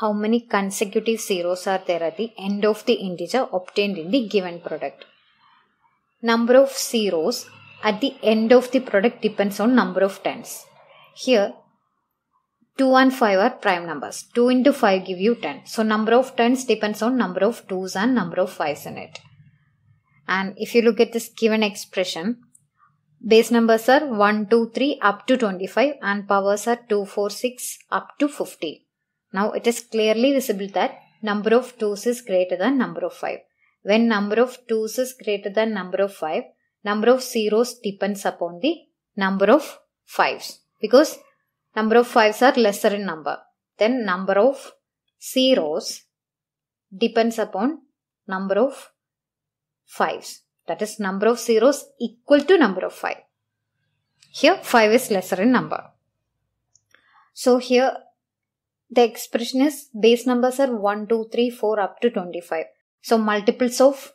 how many consecutive zeros are there at the end of the integer obtained in the given product. Number of zeros at the end of the product depends on number of tens. Here 2 and 5 are prime numbers. 2 into 5 give you 10. So number of tens depends on number of 2's and number of 5's in it. And if you look at this given expression, base numbers are 1, 2, 3 up to 25 and powers are 2, 4, 6 up to 50. Now it is clearly visible that number of 2's is greater than number of 5. When number of 2's is greater than number of 5, number of zeros depends upon the number of 5's because number of 5's are lesser in number. Then number of zeros depends upon number of 5's. That is number of zeros equal to number of 5. Here 5 is lesser in number. So here the expression is base numbers are 1, 2, 3, 4 up to 25. So multiples of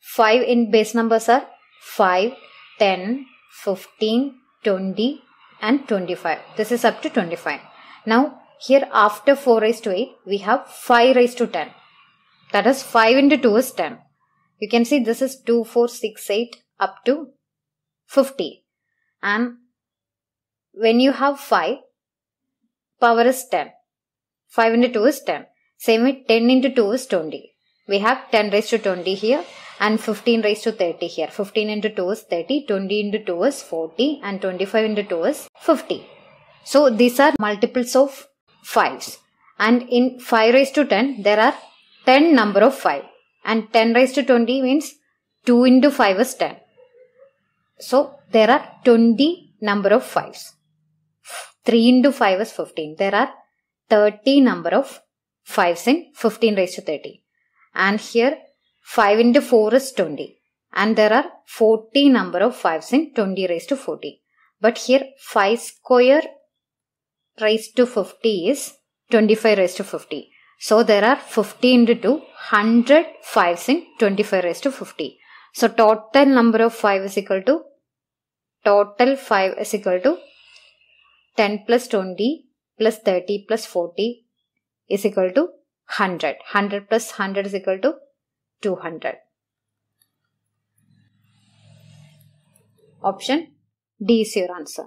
5 in base numbers are 5, 10, 15, 20 and 25. This is up to 25. Now here after 4 raised to 8 we have 5 raised to 10. That is 5 into 2 is 10. You can see this is 2, 4, 6, 8 up to 50. And when you have 5, power is 10. 5 into 2 is 10. Same way 10 into 2 is 20. We have 10 raised to 20 here and 15 raised to 30 here. 15 into 2 is 30, 20 into 2 is 40 and 25 into 2 is 50. So these are multiples of 5s. And in 5 raised to 10, there are 10 number of 5. And 10 raised to 20 means 2 into 5 is 10. So there are 20 number of 5s. 3 into 5 is 15. There are 30 number of 5s in 15 raised to 30. And here 5 into 4 is 20. And there are 40 number of 5s in 20 raised to 40. But here 5 square raised to 50 is 25 raised to 50. So there are 50 into 2, 100 5s in 25 raised to 50. So total number of 5 is equal to, total 5 is equal to 10 plus 20 plus 30 plus 40 is equal to 100. 100 plus 100 is equal to 200. Option D is your answer.